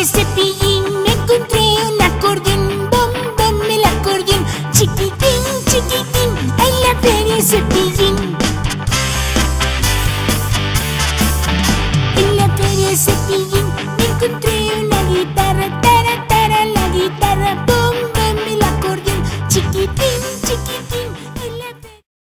de cepillín encontré un acordeón, bombón el acordeón, chiquitín, chiquitín, en la feria cepillín.